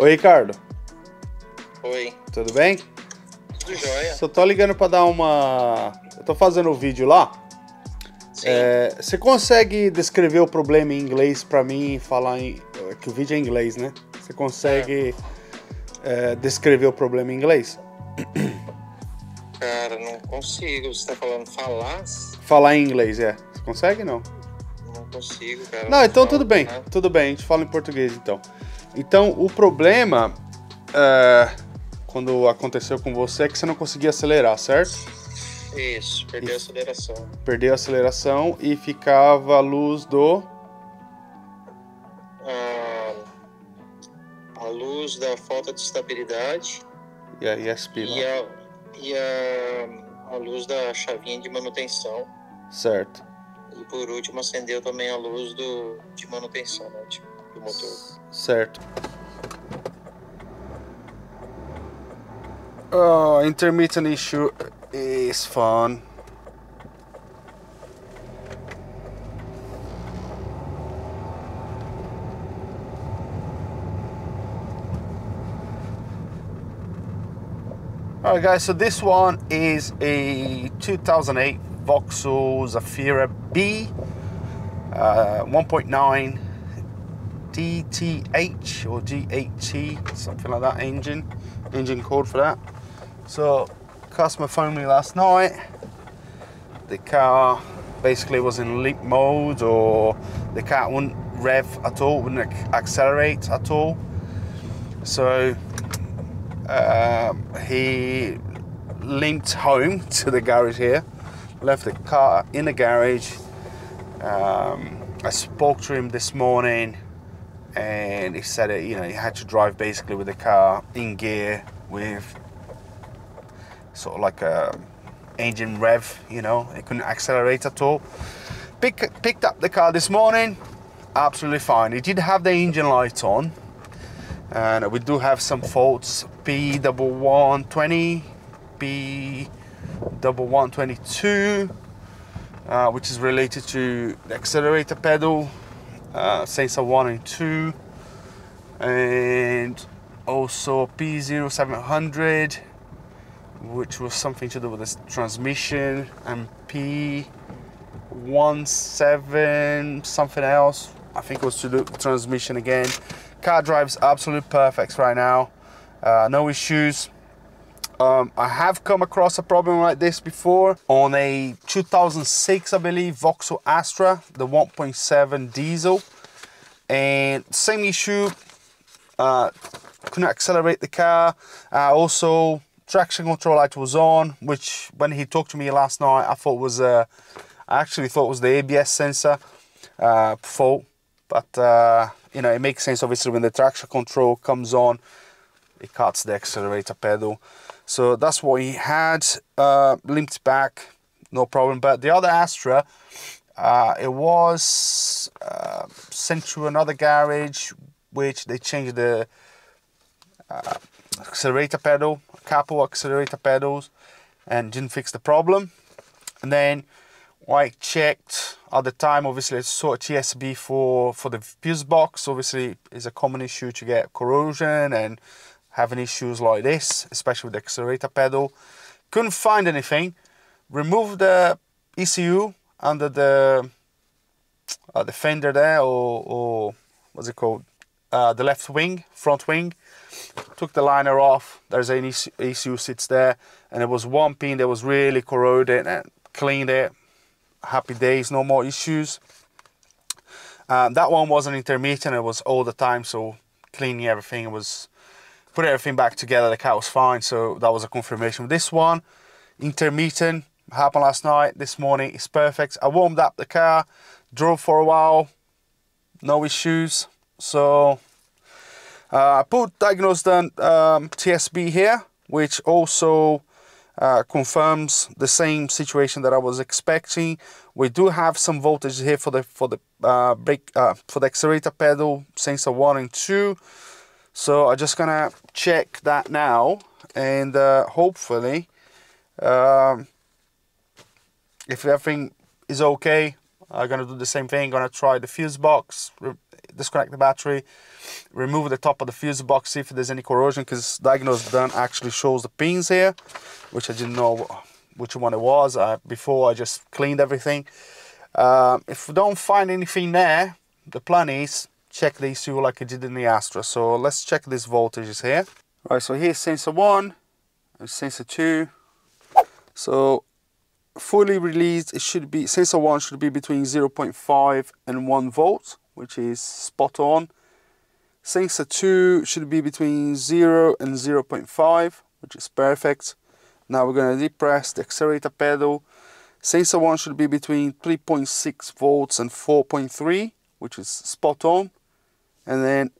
Oi, Ricardo. Oi. Tudo bem? Tudo jóia? Só tô ligando pra dar uma. Eu tô fazendo o um vídeo lá. Sim. É, você consegue descrever o problema em inglês pra mim falar em. Que o vídeo é em inglês, né? Você consegue é, descrever o problema em inglês? Cara, não consigo. Você tá falando falar? Falar em inglês, é. Você consegue não? Não consigo, cara. Não, então falo tudo bem. Tudo bem, a gente fala em português então. Então, o problema é, quando aconteceu com você é que você não conseguia acelerar, certo? Isso, perder a aceleração. Perdeu a aceleração e ficava a luz do. Ah, a luz da falta de estabilidade E a ESP e, a, e a, a luz da chavinha de manutenção. Certo. E por último acendeu também a luz do, de manutenção né, de- do motor. Certo. Oh, intermittent issue is fun. Alright guys, so this one is a 2008 Vauxhall Zafira B uh, 1.9 DTH or GHT, something like that engine, engine code for that. So, customer phoned me last night. The car basically was in limp mode, or the car wouldn't rev at all, wouldn't accelerate at all. So, um, he limped home to the garage here, left the car in the garage. Um, I spoke to him this morning and he said that you know he had to drive basically with the car in gear with sort of like a engine rev you know it couldn't accelerate at all. Pick, picked up the car this morning absolutely fine. It did have the engine light on and we do have some faults. P double one twenty P1122, uh, which is related to the accelerator pedal uh, sensor 1 and 2 and also P0700 which was something to do with the transmission and P17 something else I think it was to do with transmission again. Car drives absolute perfect right now. Uh, no issues um, I have come across a problem like this before on a 2006, I believe, Vauxhall Astra, the 1.7 diesel, and same issue. Uh, couldn't accelerate the car. Uh, also, traction control light was on, which when he talked to me last night, I thought was uh, I actually thought was the ABS sensor uh, fault. But uh, you know, it makes sense obviously when the traction control comes on, it cuts the accelerator pedal. So that's what he had. Uh, limped back, no problem. But the other Astra, uh, it was uh, sent to another garage, which they changed the uh, accelerator pedal, couple accelerator pedals, and didn't fix the problem. And then I checked at the time, obviously I saw a TSB for for the fuse box. Obviously, is a common issue to get corrosion and having issues like this, especially with the accelerator pedal. Couldn't find anything. Removed the ECU under the uh, the fender there, or, or what's it called? Uh, the left wing, front wing. Took the liner off. There's an ECU sits there, and it was one pin that was really corroded and cleaned it. Happy days, no more issues. Um, that one wasn't intermittent, it was all the time, so cleaning everything was put everything back together, the car was fine, so that was a confirmation. This one, intermittent, happened last night, this morning, it's perfect. I warmed up the car, drove for a while, no issues. So uh, I put diagnosed um, TSB here, which also uh, confirms the same situation that I was expecting. We do have some voltage here for the for the uh, brake uh, for the accelerator pedal sensor one and two. So I'm just gonna check that now, and uh, hopefully, um, if everything is okay, I'm gonna do the same thing. Gonna try the fuse box. disconnect the battery, remove the top of the fuse box, see if there's any corrosion, because Diagnose Dan actually shows the pins here, which I didn't know which one it was. Uh, before I just cleaned everything. Uh, if we don't find anything there, the plan is check these ECU like I did in the Astra. So let's check these voltages here. Right, so here's sensor one and sensor two. So fully released, it should be, sensor one should be between 0.5 and 1 volt, which is spot on. Sensor 2 should be between 0 and 0.5, which is perfect. Now we're going to depress the accelerator pedal. Sensor 1 should be between 3.6 volts and 4.3, which is spot on. And then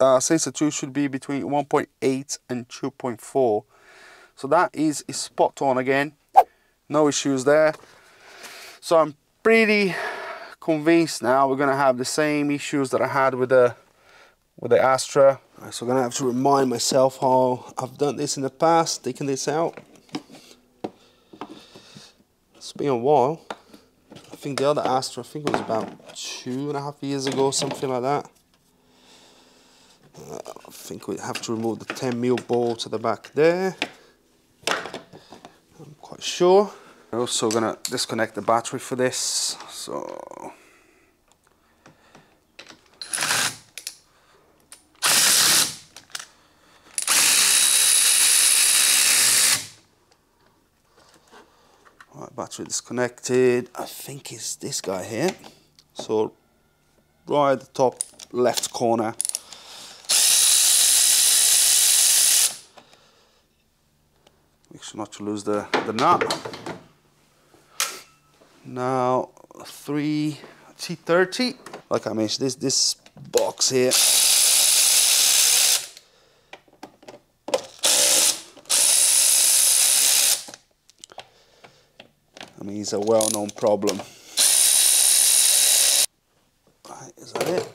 uh, sensor 2 should be between 1.8 and 2.4. So that is, spot on again. No issues there. So I'm pretty convinced now we're gonna have the same issues that I had with the with the Astra. Right, so I'm gonna have to remind myself how I've done this in the past taking this out. It's been a while. I think the other Astra I think it was about two and a half years ago something like that uh, I think we have to remove the 10 mil bolt to the back there I'm quite sure I'm also gonna disconnect the battery for this. So battery disconnected. I think it's this guy here. So right at the top left corner. Not to lose the, the nut now 3 T30 like I mentioned this this box here. I mean it's a well-known problem. Right, is that it.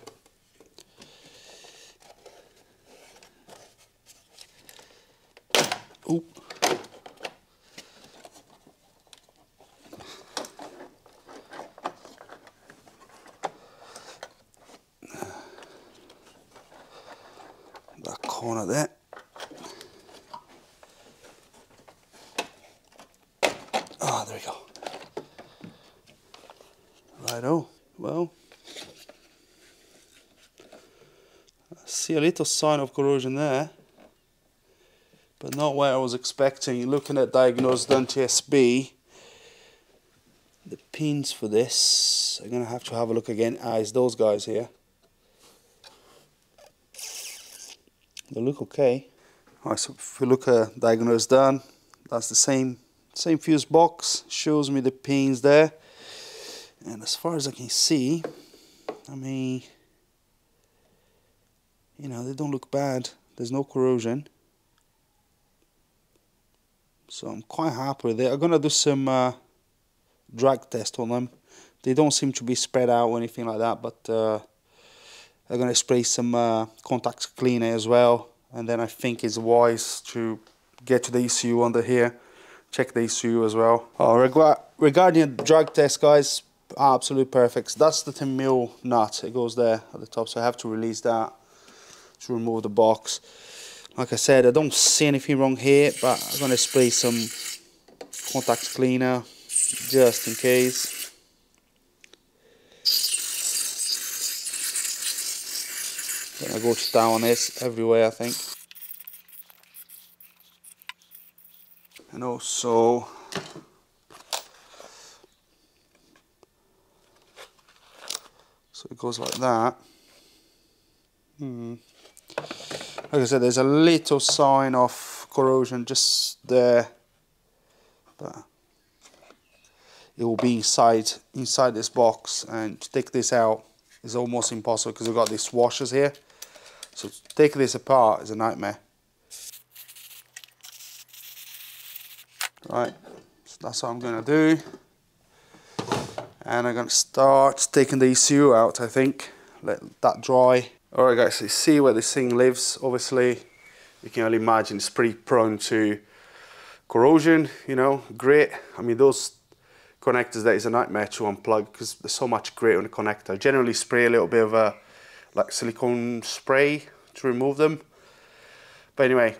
Corner there. Ah, oh, there we go. Righto. Well, I see a little sign of corrosion there, but not where I was expecting. Looking at Diagnose Dan TSB, the pins for this, I'm gonna have to have a look again. Ah, it's those guys here. They look okay. Alright, so if we look at Diagnose Dan, that's the same same fuse box, shows me the pins there. And as far as I can see, I mean, you know, they don't look bad. There's no corrosion. So I'm quite happy with it. I'm gonna do some uh, drag test on them. They don't seem to be spread out or anything like that, but uh, I'm going to spray some uh, contact cleaner as well. And then I think it's wise to get to the ECU under here check the ECU as well. Uh, reg regarding drag test guys absolute perfect. That's the 10 mil nut. It goes there at the top so I have to release that to remove the box. Like I said I don't see anything wrong here but I'm going to spray some contact cleaner just in case Gonna go to town on this everywhere I think. And also so it goes like that. Hmm. Like I said, there's a little sign of corrosion just there, but it will be inside inside this box. And to take this out is almost impossible because we've got these washers here. So taking this apart is a nightmare. Right, so that's what I'm to do. And I'm to start taking the ECU out, I think. Let that dry. Alright guys, so you see where this thing lives. Obviously, you can only imagine it's pretty prone to corrosion, you know, grit. I mean, those connectors, that is a nightmare to unplug because there's so much grit on the connector. Generally spray a little bit of a like silicone spray to remove them. But anyway,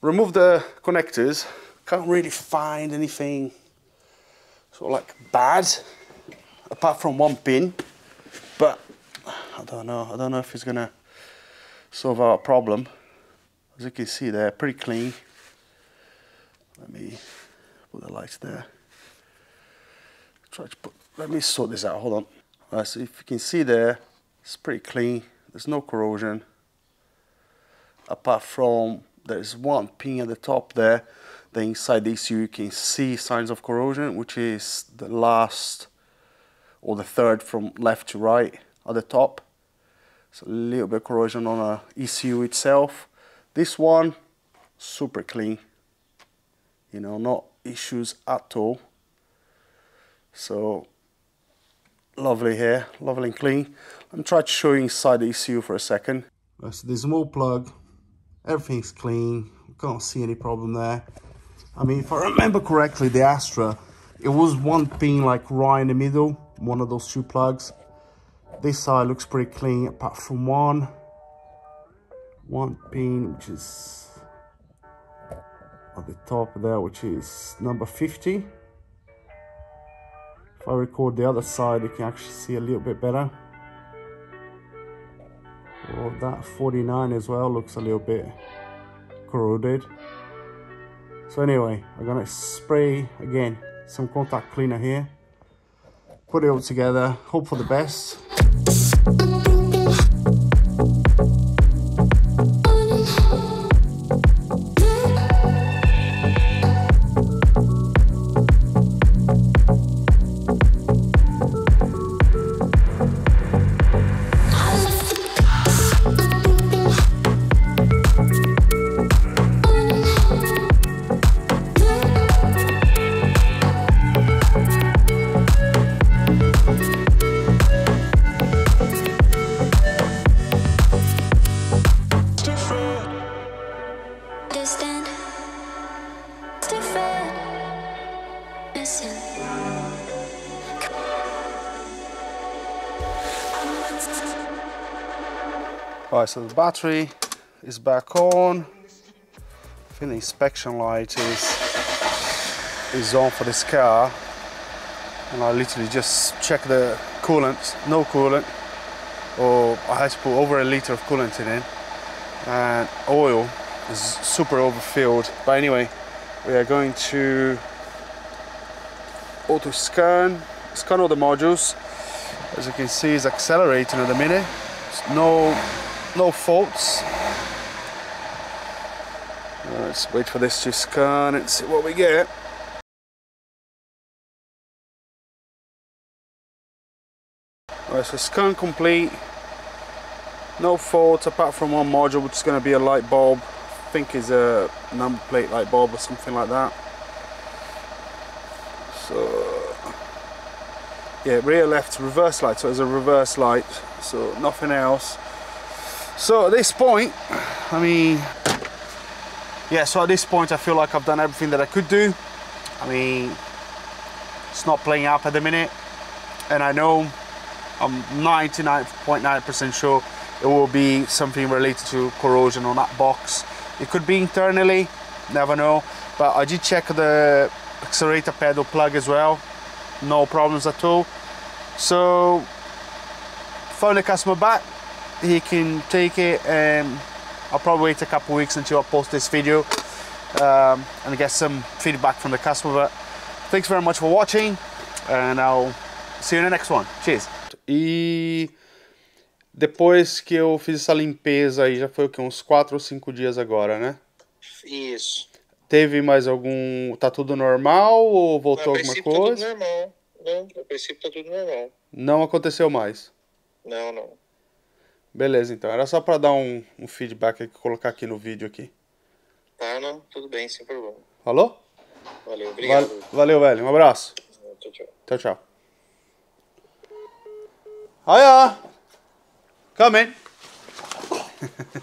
remove the connectors. Can't really find anything sort of like bad apart from one pin. But I don't know. I don't know if it's gonna solve our problem. As you can see, they're pretty clean. Let me put the lights there. Try to put. Let me sort this out. Hold on. Right, so if you can see there, it's pretty clean. There's no corrosion. Apart from there's one pin at the top there. Then inside ECU you can see signs of corrosion, which is the last or the third from left to right at the top. So a little bit of corrosion on a ECU itself. This one, super clean. You know, not issues at all. So lovely here, lovely and clean. Let me try to show you inside the ECU for a second. So the small plug, everything's clean, can't see any problem there. I mean, if I remember correctly, the Astra, it was one pin like right in the middle, one of those two plugs. This side looks pretty clean apart from one. One pin, which is at the top there, which is number 50. I record the other side, you can actually see a little bit better. Well, that 49 as well looks a little bit corroded. So anyway, I'm gonna spray again some contact cleaner here. Put it all together, hope for the best. Alright, so the battery is back on. I think the inspection light is, is on for this car. And I literally just check the coolant, no coolant, or I had to put over a liter of coolant in it. And oil is super overfilled. But anyway, we are going to auto scan, scan all the modules. As you can see, is accelerating at the minute. no no faults. Uh, let's wait for this to scan and see what we get. Alright, so scan complete. No faults apart from one module which is going to be a light bulb. I think is a number plate light bulb or something like that. So yeah, rear left reverse light, so it's a reverse light, so nothing else. So at this point, I mean, yeah, so at this point I feel like I've done everything that I could do. I mean, it's not playing up at the minute. And I know I'm 99.9% sure it will be something related to corrosion on that box. It could be internally, never know. But I did check the accelerator pedal plug as well. No problems at all. So, phone the customer back, he can take it and I'll probably wait a couple weeks until I post this video um, and get some feedback from the customer. But thanks very much for watching and I'll see you in the next one. Cheers! E depois que eu fiz essa limpeza aí, já foi o que? Uns 4 ou 5 dias agora, né? Isso. Teve mais algum. Tá tudo normal ou voltou alguma coisa? Tá tudo normal. Não, a princípio tá tudo normal. Não aconteceu mais? Não, não. Beleza, então. Era só para dar um, um feedback aqui, colocar aqui no vídeo aqui. Tá, não, tudo bem, sem problema. Falou? Valeu, obrigado. Val valeu, velho. Um abraço. Tchau, tchau. Tchau, tchau. Hiya! Come in.